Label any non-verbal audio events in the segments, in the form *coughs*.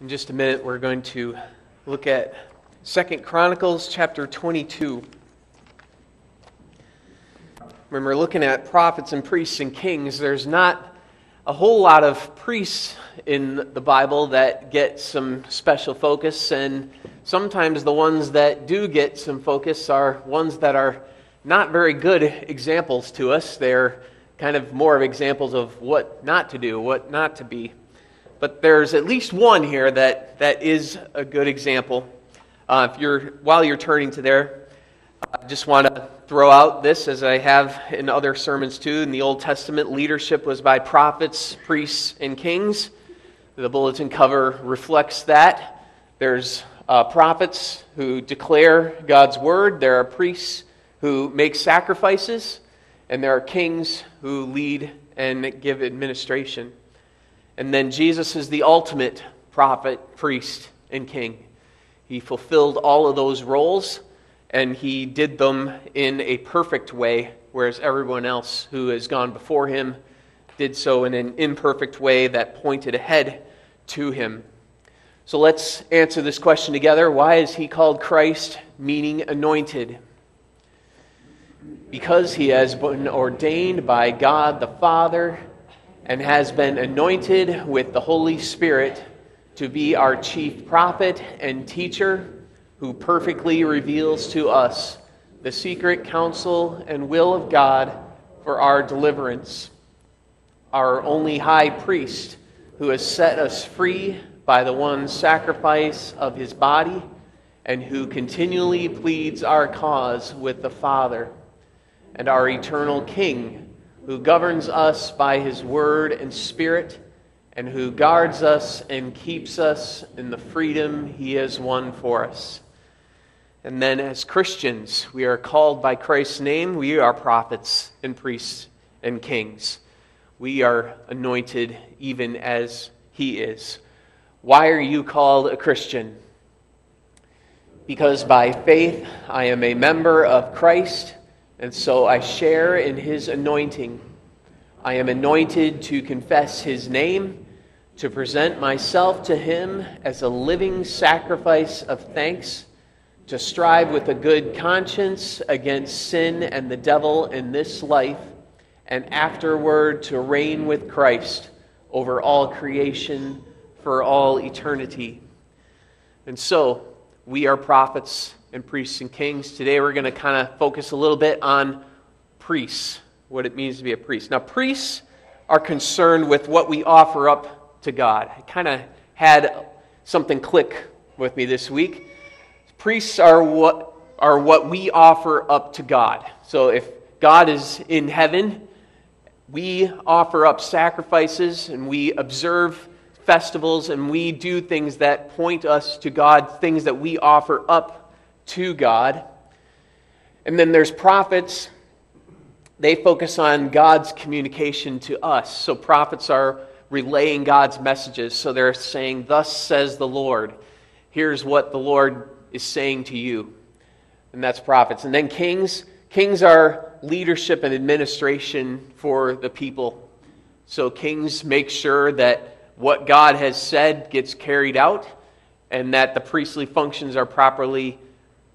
In just a minute, we're going to look at Second Chronicles chapter 22. When we're looking at prophets and priests and kings, there's not a whole lot of priests in the Bible that get some special focus, and sometimes the ones that do get some focus are ones that are not very good examples to us. They're kind of more of examples of what not to do, what not to be. But there's at least one here that, that is a good example. Uh, if you're, while you're turning to there, I just want to throw out this as I have in other sermons too. In the Old Testament, leadership was by prophets, priests, and kings. The bulletin cover reflects that. There's uh, prophets who declare God's word, there are priests who make sacrifices, and there are kings who lead and give administration. And then Jesus is the ultimate prophet, priest, and king. He fulfilled all of those roles, and he did them in a perfect way, whereas everyone else who has gone before him did so in an imperfect way that pointed ahead to him. So let's answer this question together. Why is he called Christ, meaning anointed? Because he has been ordained by God the Father and has been anointed with the Holy Spirit to be our chief prophet and teacher who perfectly reveals to us the secret counsel and will of God for our deliverance. Our only high priest who has set us free by the one sacrifice of his body and who continually pleads our cause with the Father, and our eternal King who governs us by his word and spirit, and who guards us and keeps us in the freedom he has won for us. And then, as Christians, we are called by Christ's name. We are prophets and priests and kings. We are anointed even as he is. Why are you called a Christian? Because by faith I am a member of Christ and so I share in his anointing. I am anointed to confess his name, to present myself to him as a living sacrifice of thanks, to strive with a good conscience against sin and the devil in this life, and afterward to reign with Christ over all creation for all eternity. And so, we are prophets and priests and kings. Today we're going to kind of focus a little bit on priests, what it means to be a priest. Now, priests are concerned with what we offer up to God. I kind of had something click with me this week. Priests are what, are what we offer up to God. So if God is in heaven, we offer up sacrifices and we observe festivals and we do things that point us to God, things that we offer up to God. And then there's prophets. They focus on God's communication to us. So prophets are relaying God's messages. So they're saying, Thus says the Lord. Here's what the Lord is saying to you. And that's prophets. And then kings. Kings are leadership and administration for the people. So kings make sure that what God has said gets carried out and that the priestly functions are properly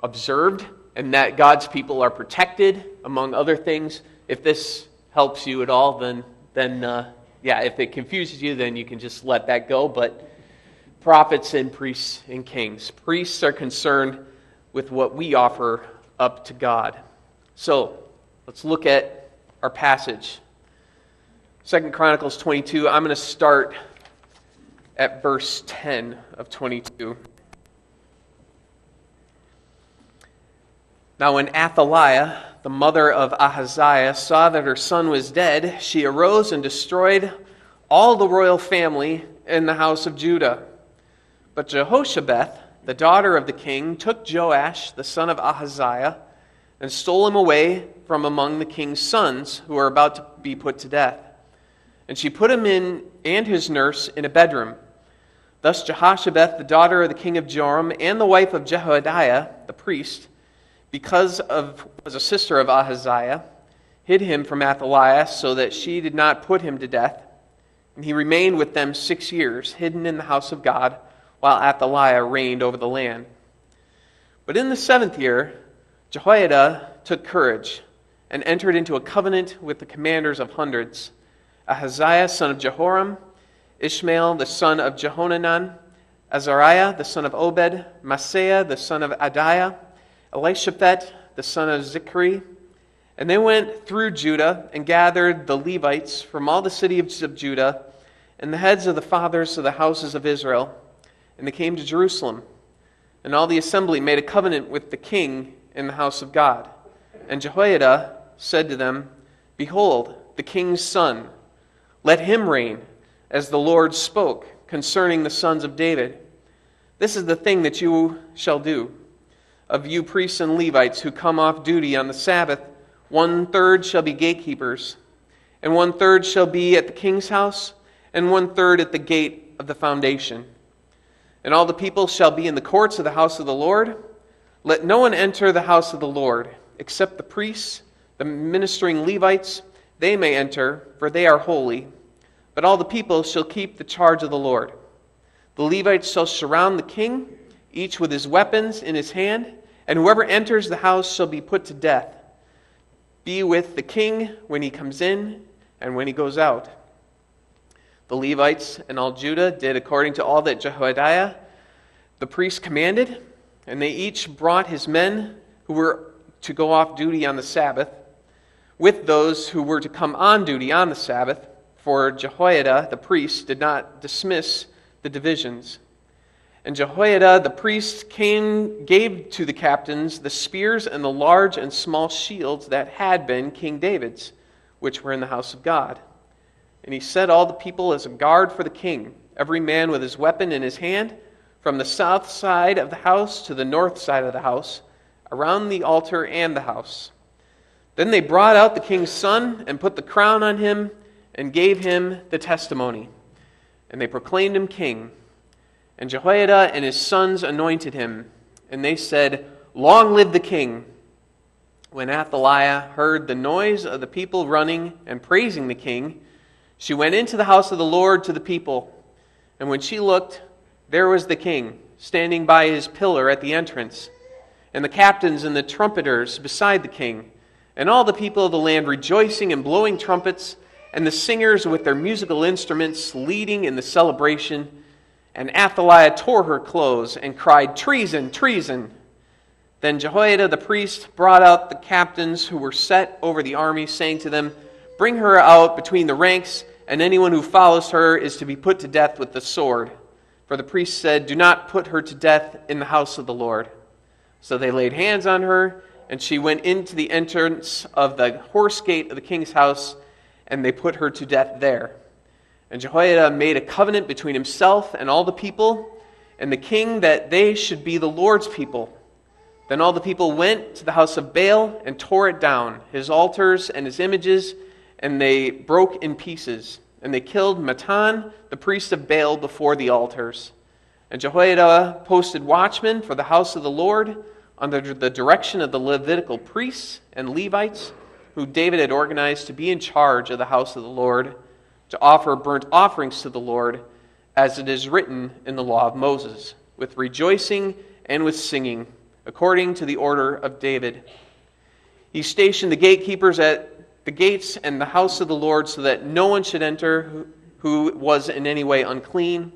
observed and that God's people are protected, among other things. If this helps you at all, then, then uh, yeah, if it confuses you, then you can just let that go. But prophets and priests and kings. Priests are concerned with what we offer up to God. So let's look at our passage. Second Chronicles 22. I'm going to start at verse 10 of 22. Now, when Athaliah, the mother of Ahaziah, saw that her son was dead, she arose and destroyed all the royal family in the house of Judah. But Jehoshabeth, the daughter of the king, took Joash, the son of Ahaziah, and stole him away from among the king's sons who were about to be put to death. And she put him in and his nurse in a bedroom. Thus Jehoshabeth, the daughter of the king of Joram, and the wife of Jehoiada, the priest, because of was a sister of Ahaziah, hid him from Athaliah so that she did not put him to death. And he remained with them six years, hidden in the house of God, while Athaliah reigned over the land. But in the seventh year, Jehoiada took courage and entered into a covenant with the commanders of hundreds Ahaziah, son of Jehoram, Ishmael, the son of Jehohanan, Azariah, the son of Obed, Maaseiah, the son of Adaiah, Elishaphat, the son of Zichri. And they went through Judah and gathered the Levites from all the cities of Judah and the heads of the fathers of the houses of Israel. And they came to Jerusalem. And all the assembly made a covenant with the king in the house of God. And Jehoiada said to them, Behold, the king's son, let him reign, as the Lord spoke concerning the sons of David. This is the thing that you shall do. Of you priests and Levites who come off duty on the Sabbath, one third shall be gatekeepers, and one third shall be at the king's house, and one third at the gate of the foundation. And all the people shall be in the courts of the house of the Lord. Let no one enter the house of the Lord, except the priests, the ministering Levites. They may enter, for they are holy. But all the people shall keep the charge of the Lord. The Levites shall surround the king, each with his weapons in his hand, and whoever enters the house shall be put to death. Be with the king when he comes in and when he goes out. The Levites and all Judah did according to all that Jehoiada the priest commanded, and they each brought his men who were to go off duty on the Sabbath with those who were to come on duty on the Sabbath, for Jehoiada the priest did not dismiss the divisions. And Jehoiada the priest came, gave to the captains the spears and the large and small shields that had been King David's, which were in the house of God. And he set all the people as a guard for the king, every man with his weapon in his hand, from the south side of the house to the north side of the house, around the altar and the house. Then they brought out the king's son and put the crown on him and gave him the testimony and they proclaimed him king. And Jehoiada and his sons anointed him, and they said, Long live the king! When Athaliah heard the noise of the people running and praising the king, she went into the house of the Lord to the people. And when she looked, there was the king, standing by his pillar at the entrance, and the captains and the trumpeters beside the king, and all the people of the land rejoicing and blowing trumpets and the singers with their musical instruments leading in the celebration. And Athaliah tore her clothes and cried, Treason, treason! Then Jehoiada the priest brought out the captains who were set over the army, saying to them, Bring her out between the ranks, and anyone who follows her is to be put to death with the sword. For the priest said, Do not put her to death in the house of the Lord. So they laid hands on her, and she went into the entrance of the horse gate of the king's house and they put her to death there. And Jehoiada made a covenant between himself and all the people and the king that they should be the Lord's people. Then all the people went to the house of Baal and tore it down, his altars and his images, and they broke in pieces. And they killed Mattan, the priest of Baal, before the altars. And Jehoiada posted watchmen for the house of the Lord under the direction of the Levitical priests and Levites who David had organized to be in charge of the house of the Lord, to offer burnt offerings to the Lord, as it is written in the law of Moses, with rejoicing and with singing, according to the order of David. He stationed the gatekeepers at the gates and the house of the Lord so that no one should enter who was in any way unclean.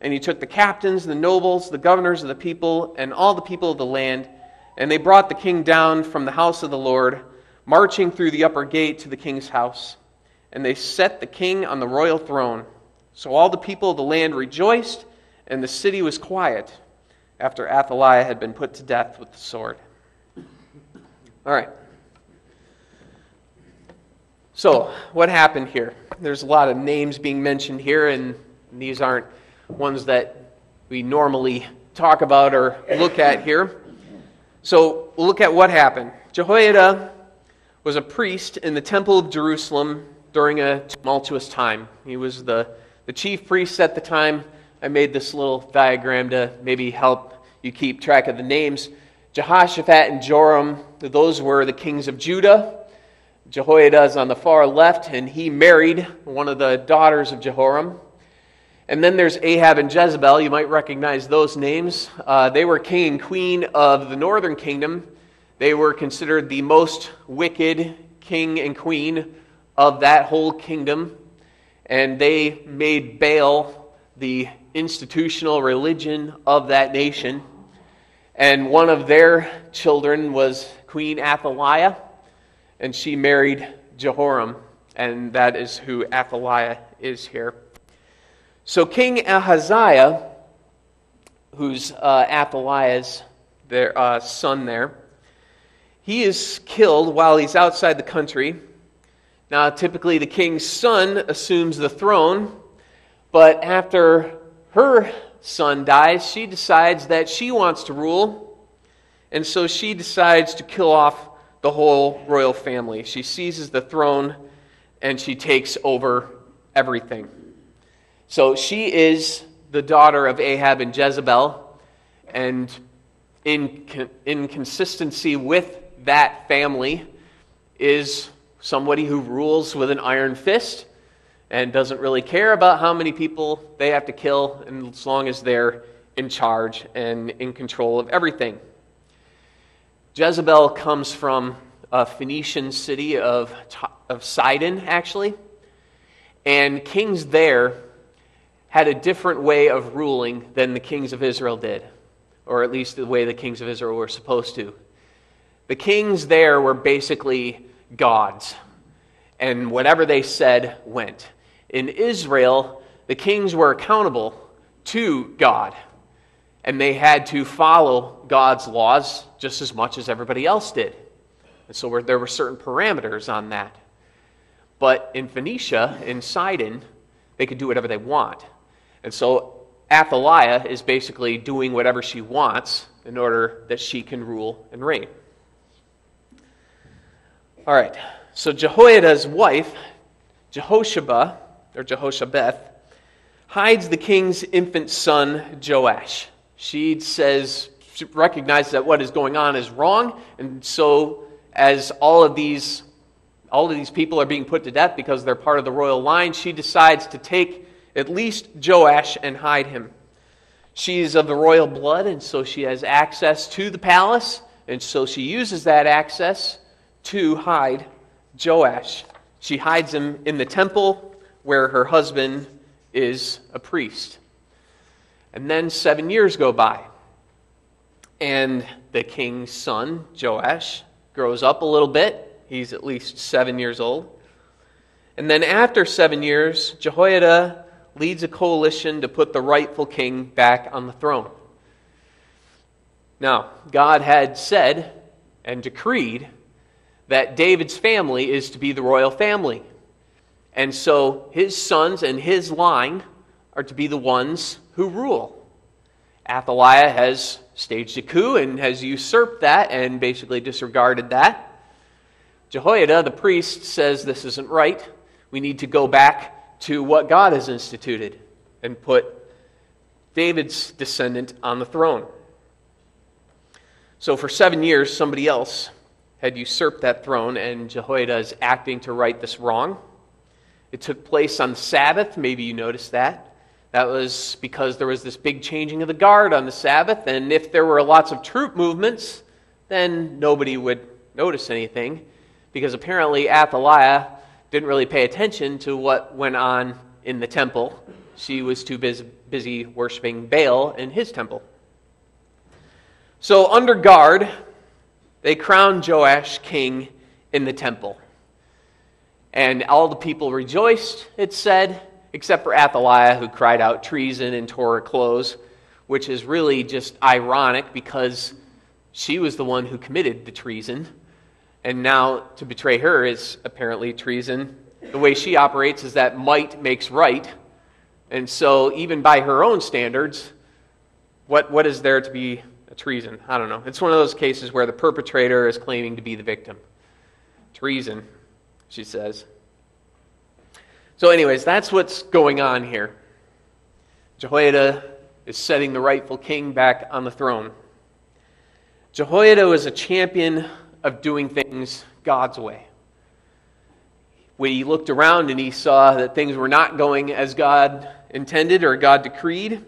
And he took the captains, the nobles, the governors of the people, and all the people of the land, and they brought the king down from the house of the Lord marching through the upper gate to the king's house. And they set the king on the royal throne. So all the people of the land rejoiced, and the city was quiet after Athaliah had been put to death with the sword. All right. So, what happened here? There's a lot of names being mentioned here, and these aren't ones that we normally talk about or look at here. So, we'll look at what happened. Jehoiada was a priest in the Temple of Jerusalem during a tumultuous time. He was the, the chief priest at the time. I made this little diagram to maybe help you keep track of the names. Jehoshaphat and Joram, those were the kings of Judah. Jehoiada is on the far left, and he married one of the daughters of Jehoram. And then there's Ahab and Jezebel. You might recognize those names. Uh, they were king and queen of the northern kingdom. They were considered the most wicked king and queen of that whole kingdom. And they made Baal the institutional religion of that nation. And one of their children was Queen Athaliah, and she married Jehoram. And that is who Athaliah is here. So King Ahaziah, who's uh, Athaliah's their, uh, son there, he is killed while he's outside the country. Now, typically, the king's son assumes the throne, but after her son dies, she decides that she wants to rule, and so she decides to kill off the whole royal family. She seizes the throne and she takes over everything. So she is the daughter of Ahab and Jezebel, and in, in consistency with that family is somebody who rules with an iron fist and doesn't really care about how many people they have to kill as long as they're in charge and in control of everything. Jezebel comes from a Phoenician city of, of Sidon, actually, and kings there had a different way of ruling than the kings of Israel did, or at least the way the kings of Israel were supposed to. The kings there were basically gods, and whatever they said went. In Israel, the kings were accountable to God, and they had to follow God's laws just as much as everybody else did. And so there were certain parameters on that. But in Phoenicia, in Sidon, they could do whatever they want. And so Athaliah is basically doing whatever she wants in order that she can rule and reign. All right, so Jehoiada's wife, Jehosheba, or Jehoshabeth, hides the king's infant son, Joash. She says, she recognizes that what is going on is wrong, and so as all of these all of these people are being put to death because they're part of the royal line, she decides to take at least Joash and hide him. She's of the royal blood, and so she has access to the palace, and so she uses that access to hide Joash. She hides him in the temple where her husband is a priest. And then seven years go by, and the king's son, Joash, grows up a little bit. He's at least seven years old. And then after seven years, Jehoiada leads a coalition to put the rightful king back on the throne. Now, God had said and decreed that David's family is to be the royal family. And so his sons and his line are to be the ones who rule. Athaliah has staged a coup and has usurped that and basically disregarded that. Jehoiada, the priest, says this isn't right. We need to go back to what God has instituted and put David's descendant on the throne. So for seven years, somebody else had usurped that throne, and Jehoiada is acting to right this wrong. It took place on Sabbath. Maybe you noticed that. That was because there was this big changing of the guard on the Sabbath, and if there were lots of troop movements, then nobody would notice anything, because apparently Athaliah didn't really pay attention to what went on in the temple. She was too busy, busy worshiping Baal in his temple. So, under guard, they crowned Joash king in the temple. And all the people rejoiced, it said, except for Athaliah, who cried out treason and tore her clothes, which is really just ironic because she was the one who committed the treason. And now to betray her is apparently treason. The way she operates is that might makes right. And so, even by her own standards, what, what is there to be treason? I don't know. It's one of those cases where the perpetrator is claiming to be the victim. Treason, she says. So, anyways, that's what's going on here. Jehoiada is setting the rightful king back on the throne. Jehoiada was a champion of doing things God's way. when he looked around and he saw that things were not going as God intended or God decreed.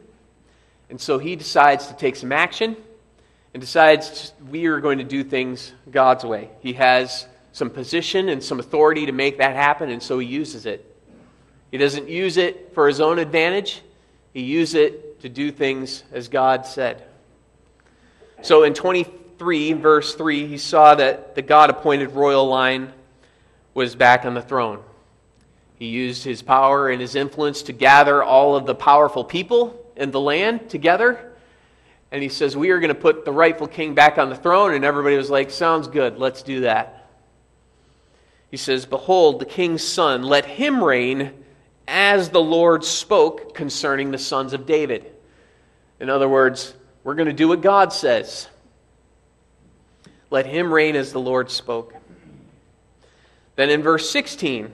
And so he decides to take some action and decides we are going to do things God's way. He has some position and some authority to make that happen, and so he uses it. He doesn't use it for his own advantage, he uses it to do things as God said. So in 23, verse 3, he saw that the God appointed royal line was back on the throne. He used his power and his influence to gather all of the powerful people in the land together. And he says, We are going to put the rightful king back on the throne. And everybody was like, Sounds good. Let's do that. He says, Behold, the king's son, let him reign as the Lord spoke concerning the sons of David. In other words, we're going to do what God says. Let him reign as the Lord spoke. Then in verse 16,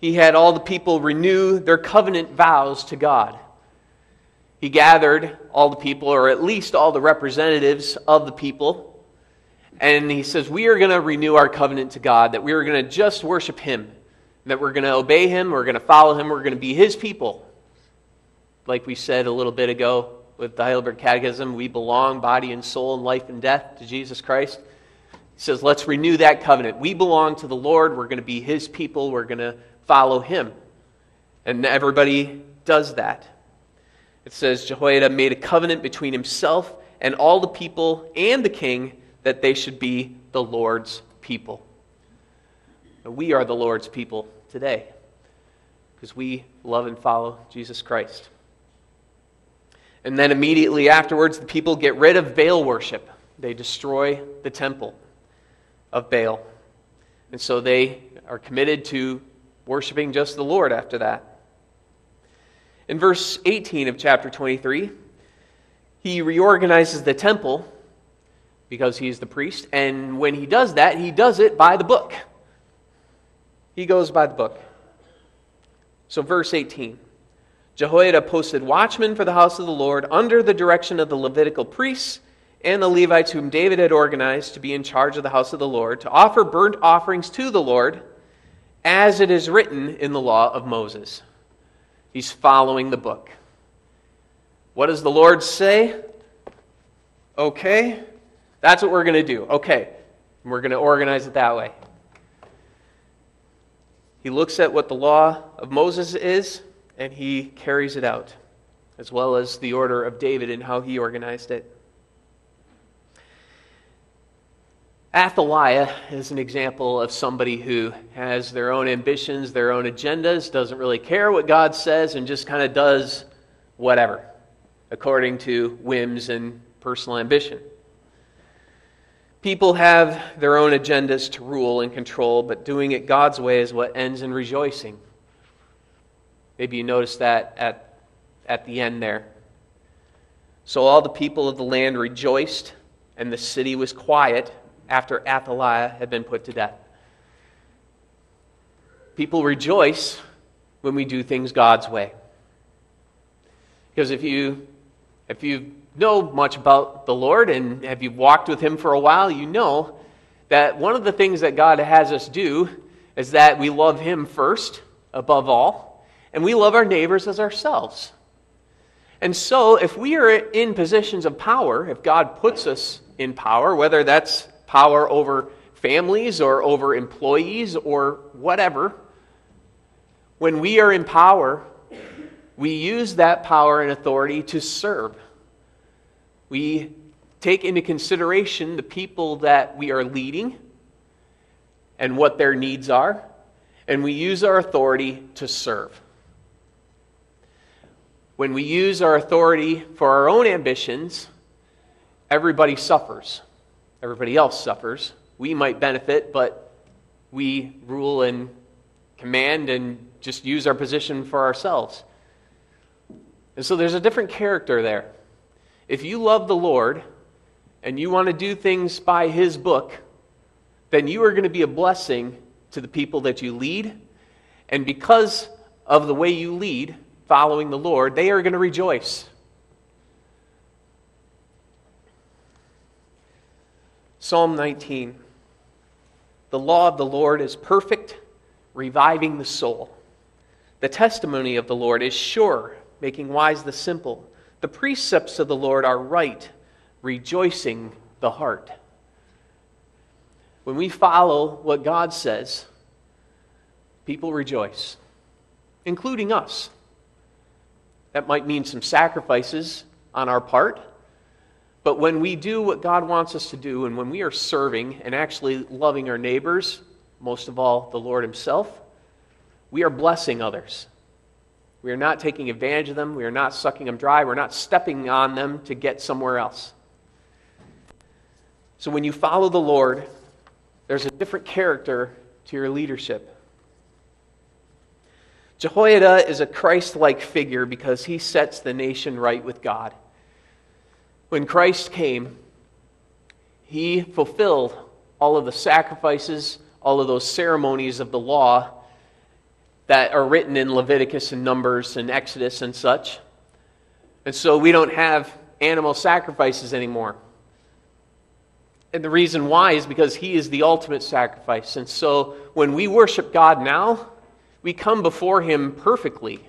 he had all the people renew their covenant vows to God. He gathered all the people, or at least all the representatives of the people, and he says, We are going to renew our covenant to God, that we are going to just worship Him, that we're going to obey Him, we're going to follow Him, we're going to be His people. Like we said a little bit ago with the Heidelberg Catechism, we belong, body and soul, and life and death, to Jesus Christ. He says, let's renew that covenant. We belong to the Lord. We're going to be his people. We're going to follow him. And everybody does that. It says, Jehoiada made a covenant between himself and all the people and the king that they should be the Lord's people. we are the Lord's people today because we love and follow Jesus Christ. And then immediately afterwards, the people get rid of Baal worship. They destroy the temple of Baal. And so they are committed to worshiping just the Lord after that. In verse 18 of chapter 23, he reorganizes the temple because he is the priest. And when he does that, he does it by the book. He goes by the book. So, verse 18 Jehoiada posted watchmen for the house of the Lord under the direction of the Levitical priests and the Levites whom David had organized to be in charge of the house of the Lord, to offer burnt offerings to the Lord, as it is written in the law of Moses. He's following the book. What does the Lord say? Okay, that's what we're going to do. Okay, we're going to organize it that way. He looks at what the law of Moses is and he carries it out, as well as the order of David and how he organized it. Athaliah is an example of somebody who has their own ambitions, their own agendas, doesn't really care what God says, and just kind of does whatever according to whims and personal ambition. People have their own agendas to rule and control, but doing it God's way is what ends in rejoicing. Maybe you noticed that at, at the end there. So all the people of the land rejoiced, and the city was quiet after Athaliah had been put to death. People rejoice when we do things God's way. Because if you if you know much about the Lord and have you walked with him for a while, you know that one of the things that God has us do is that we love him first above all, and we love our neighbors as ourselves. And so, if we are in positions of power, if God puts us in power, whether that's power over families or over employees or whatever, when we are in power, we use that power and authority to serve. We take into consideration the people that we are leading and what their needs are, and we use our authority to serve. When we use our authority for our own ambitions, everybody suffers everybody else suffers. We might benefit, but we rule and command and just use our position for ourselves. And so there's a different character there. If you love the Lord and you want to do things by His book, then you are going to be a blessing to the people that you lead. And because of the way you lead, following the Lord, they are going to rejoice. Psalm 19 The law of the Lord is perfect, reviving the soul. The testimony of the Lord is sure, making wise the simple. The precepts of the Lord are right, rejoicing the heart. When we follow what God says, people rejoice, including us. That might mean some sacrifices on our part. But when we do what God wants us to do, and when we are serving and actually loving our neighbors, most of all the Lord Himself, we are blessing others. We are not taking advantage of them. We are not sucking them dry. We're not stepping on them to get somewhere else. So when you follow the Lord, there's a different character to your leadership. Jehoiada is a Christ like figure because he sets the nation right with God. When Christ came, he fulfilled all of the sacrifices, all of those ceremonies of the law that are written in Leviticus and Numbers and Exodus and such. And so we don't have animal sacrifices anymore. And the reason why is because he is the ultimate sacrifice. And so when we worship God now, we come before him perfectly.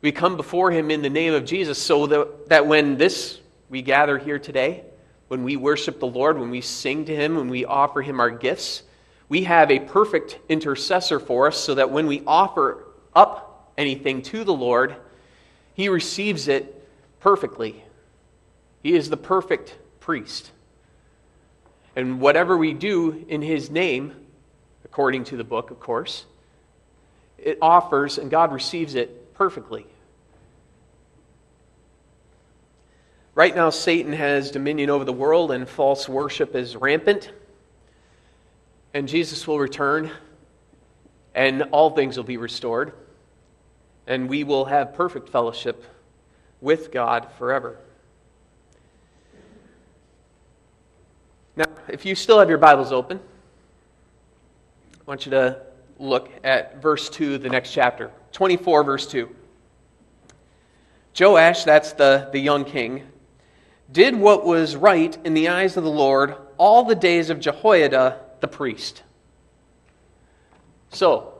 We come before him in the name of Jesus so that, that when this we gather here today, when we worship the Lord, when we sing to him, when we offer him our gifts, we have a perfect intercessor for us so that when we offer up anything to the Lord, he receives it perfectly. He is the perfect priest. And whatever we do in his name, according to the book, of course, it offers and God receives it perfectly. Right now, Satan has dominion over the world and false worship is rampant. And Jesus will return and all things will be restored. And we will have perfect fellowship with God forever. Now, if you still have your Bibles open, I want you to look at verse 2, the next chapter. 24, verse 2. Joash, that's the, the young king, did what was right in the eyes of the Lord all the days of Jehoiada the priest. So,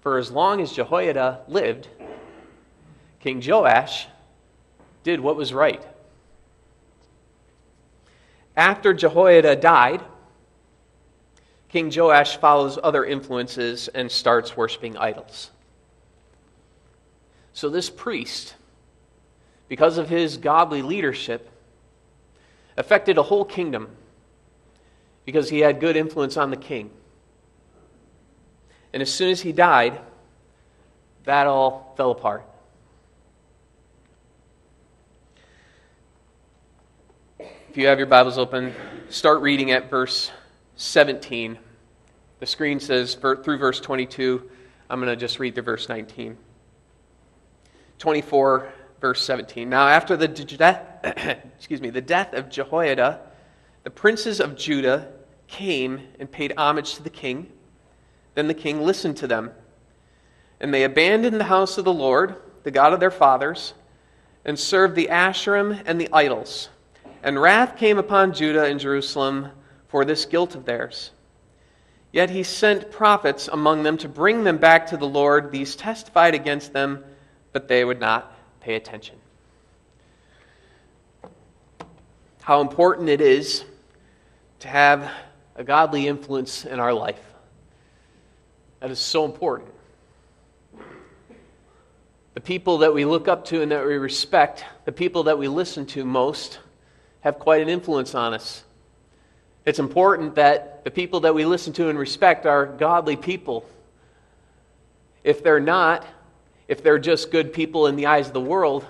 for as long as Jehoiada lived, King Joash did what was right. After Jehoiada died, King Joash follows other influences and starts worshiping idols. So, this priest, because of his godly leadership, affected a whole kingdom because he had good influence on the king. And as soon as he died, that all fell apart. If you have your Bibles open, start reading at verse 17. The screen says through verse 22. I'm going to just read the verse 19. 24, verse 17. Now, after the death, *coughs* excuse me, the death of Jehoiada, the princes of Judah came and paid homage to the king. Then the king listened to them. And they abandoned the house of the Lord, the God of their fathers, and served the Asherim and the idols and wrath came upon Judah and Jerusalem for this guilt of theirs. Yet he sent prophets among them to bring them back to the Lord. These testified against them, but they would not pay attention. How important it is to have a godly influence in our life. That is so important. The people that we look up to and that we respect, the people that we listen to most, have quite an influence on us. It's important that the people that we listen to and respect are godly people. If they're not, if they're just good people in the eyes of the world,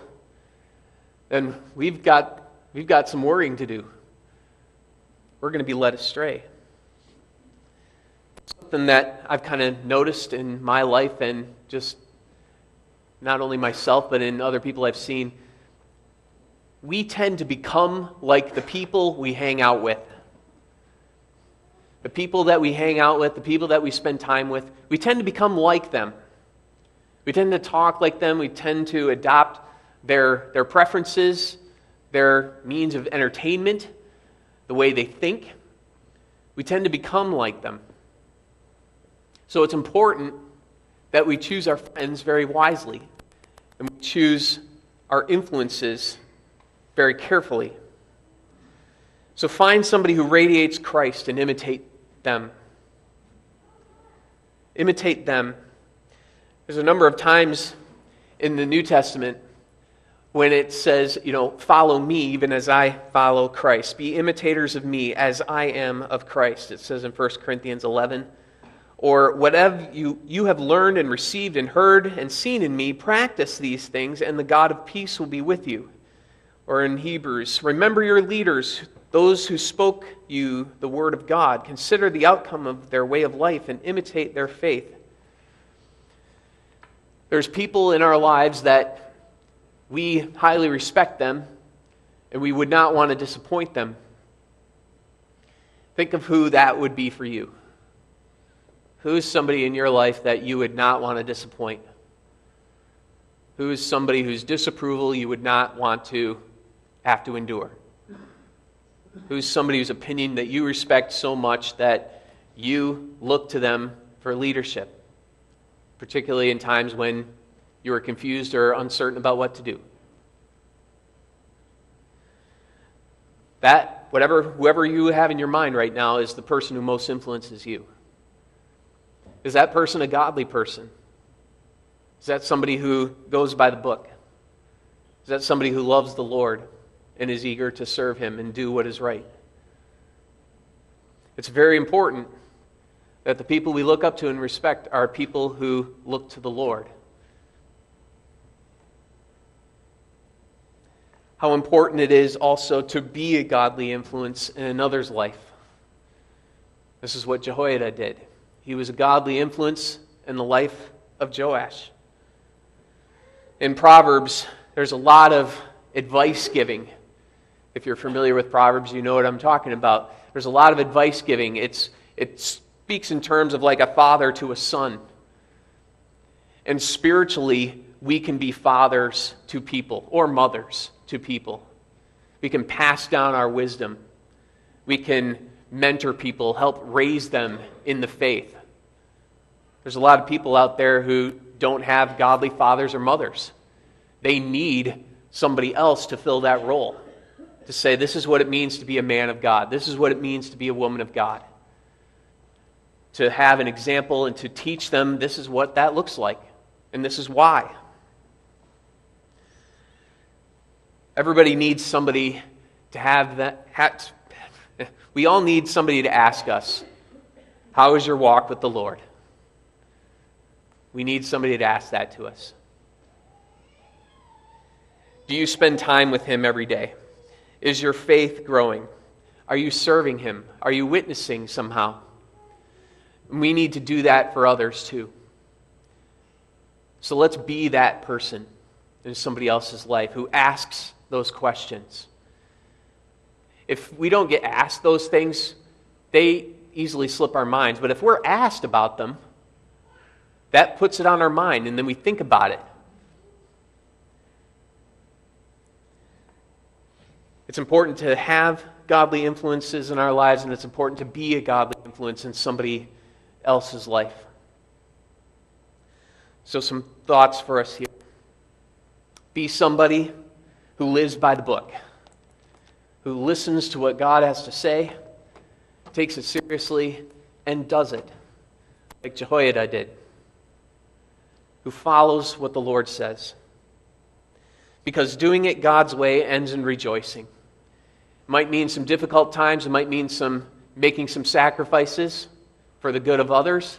then we've got, we've got some worrying to do. We're going to be led astray. Something that I've kind of noticed in my life and just not only myself, but in other people I've seen we tend to become like the people we hang out with. The people that we hang out with, the people that we spend time with, we tend to become like them. We tend to talk like them. We tend to adopt their, their preferences, their means of entertainment, the way they think. We tend to become like them. So it's important that we choose our friends very wisely and we choose our influences very carefully. So find somebody who radiates Christ and imitate them. Imitate them. There's a number of times in the New Testament when it says, you know, follow me even as I follow Christ. Be imitators of me as I am of Christ. It says in 1 Corinthians 11. Or whatever you, you have learned and received and heard and seen in me, practice these things, and the God of peace will be with you. Or in Hebrews, remember your leaders, those who spoke you the word of God. Consider the outcome of their way of life and imitate their faith. There's people in our lives that we highly respect them and we would not want to disappoint them. Think of who that would be for you. Who's somebody in your life that you would not want to disappoint? Who is somebody whose disapproval you would not want to have to endure? Who's somebody whose opinion that you respect so much that you look to them for leadership, particularly in times when you are confused or uncertain about what to do? That, whatever, whoever you have in your mind right now, is the person who most influences you. Is that person a godly person? Is that somebody who goes by the book? Is that somebody who loves the Lord? and is eager to serve him and do what is right. It's very important that the people we look up to and respect are people who look to the Lord. How important it is also to be a godly influence in another's life. This is what Jehoiada did. He was a godly influence in the life of Joash. In Proverbs, there's a lot of advice giving if you're familiar with Proverbs, you know what I'm talking about. There's a lot of advice giving. It's, it speaks in terms of like a father to a son. And spiritually, we can be fathers to people or mothers to people. We can pass down our wisdom. We can mentor people, help raise them in the faith. There's a lot of people out there who don't have godly fathers or mothers. They need somebody else to fill that role to say, this is what it means to be a man of God. This is what it means to be a woman of God. To have an example and to teach them this is what that looks like, and this is why. Everybody needs somebody to have that. Hat. *laughs* We all need somebody to ask us, How is your walk with the Lord? We need somebody to ask that to us. Do you spend time with Him every day? Is your faith growing? Are you serving Him? Are you witnessing somehow? We need to do that for others too. So let's be that person in somebody else's life who asks those questions. If we don't get asked those things, they easily slip our minds. But if we're asked about them, that puts it on our mind, and then we think about it. It's important to have godly influences in our lives, and it's important to be a godly influence in somebody else's life. So, some thoughts for us here. Be somebody who lives by the book, who listens to what God has to say, takes it seriously, and does it, like Jehoiada did, who follows what the Lord says. Because doing it God's way ends in rejoicing It might mean some difficult times, it might mean some making some sacrifices for the good of others.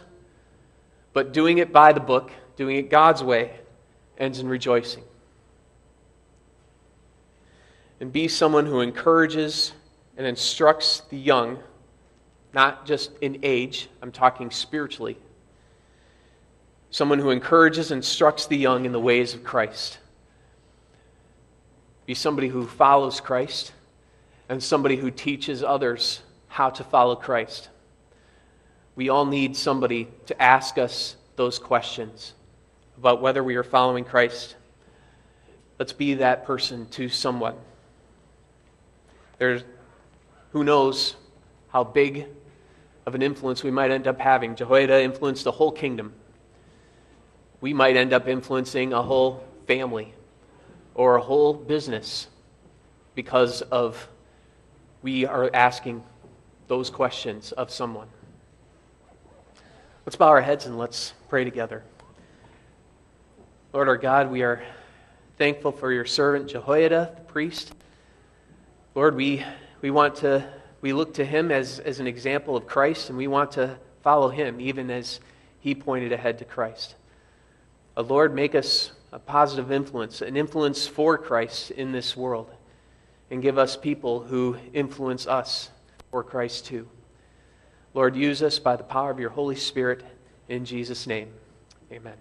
But doing it by the book, doing it God's way, ends in rejoicing. And be someone who encourages and instructs the young, not just in age, I'm talking spiritually. Someone who encourages and instructs the young in the ways of Christ. Be somebody who follows Christ and somebody who teaches others how to follow Christ. We all need somebody to ask us those questions about whether we are following Christ. Let's be that person to someone. There's who knows how big of an influence we might end up having. Jehoiada influenced the whole kingdom. We might end up influencing a whole family or a whole business because of we are asking those questions of someone. Let's bow our heads and let's pray together. Lord our God, we are thankful for your servant Jehoiada, the priest. Lord, we, we want to we look to him as, as an example of Christ, and we want to follow him even as he pointed ahead to Christ. Uh, Lord, make us a positive influence, an influence for Christ in this world, and give us people who influence us for Christ too. Lord, use us by the power of your Holy Spirit in Jesus' name. Amen.